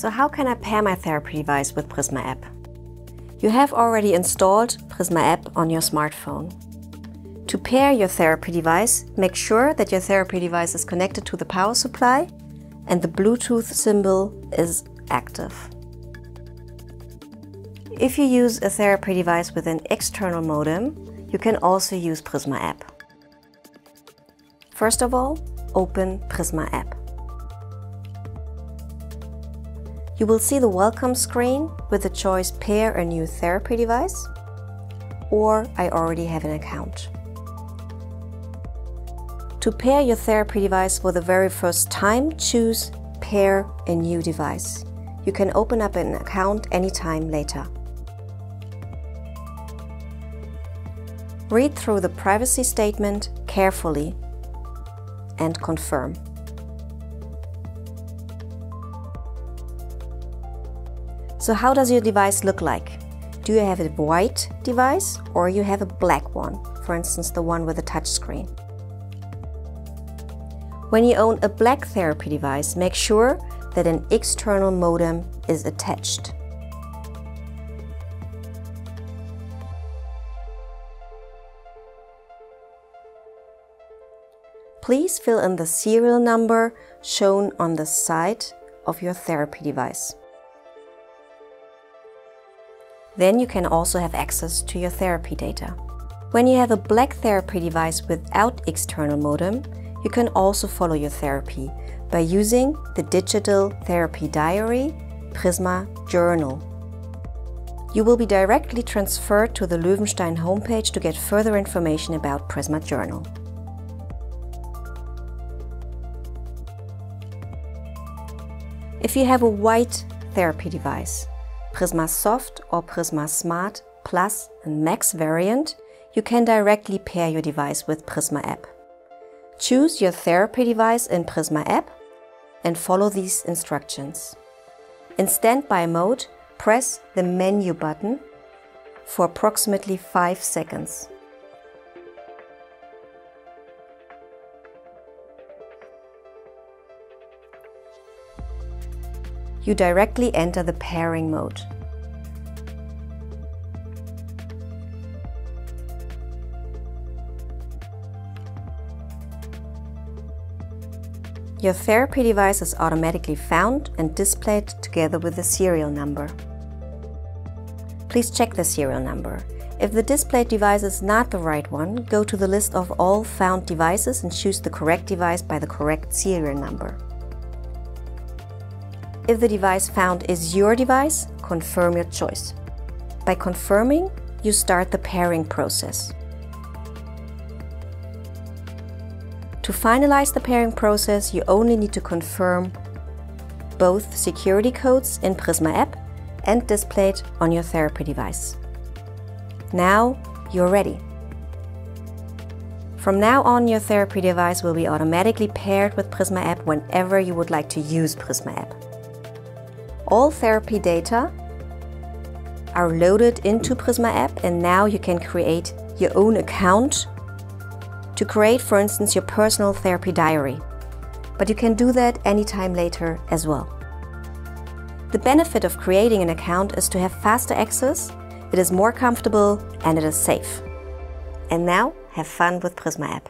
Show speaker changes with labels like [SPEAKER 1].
[SPEAKER 1] So how can I pair my therapy device with Prisma app? You have already installed Prisma app on your smartphone. To pair your therapy device, make sure that your therapy device is connected to the power supply and the Bluetooth symbol is active. If you use a therapy device with an external modem, you can also use Prisma app. First of all, open Prisma app. You will see the welcome screen with the choice Pair a new therapy device or I already have an account. To pair your therapy device for the very first time, choose Pair a new device. You can open up an account anytime later. Read through the privacy statement carefully and confirm. So how does your device look like? Do you have a white device or you have a black one, for instance the one with a touch screen? When you own a black therapy device, make sure that an external modem is attached. Please fill in the serial number shown on the side of your therapy device. Then you can also have access to your therapy data. When you have a black therapy device without external modem, you can also follow your therapy by using the digital therapy diary Prisma Journal. You will be directly transferred to the Löwenstein homepage to get further information about Prisma Journal. If you have a white therapy device, Prisma Soft or Prisma Smart Plus and Max variant, you can directly pair your device with Prisma app. Choose your therapy device in Prisma app and follow these instructions. In standby mode, press the menu button for approximately 5 seconds. You directly enter the pairing mode. Your therapy device is automatically found and displayed together with the serial number. Please check the serial number. If the displayed device is not the right one, go to the list of all found devices and choose the correct device by the correct serial number. If the device found is your device, confirm your choice. By confirming, you start the pairing process. To finalize the pairing process, you only need to confirm both security codes in Prisma app and displayed on your therapy device. Now you're ready. From now on, your therapy device will be automatically paired with Prisma app whenever you would like to use Prisma app. All therapy data are loaded into Prisma app and now you can create your own account to create, for instance, your personal therapy diary. But you can do that anytime later as well. The benefit of creating an account is to have faster access, it is more comfortable and it is safe. And now have fun with Prisma app.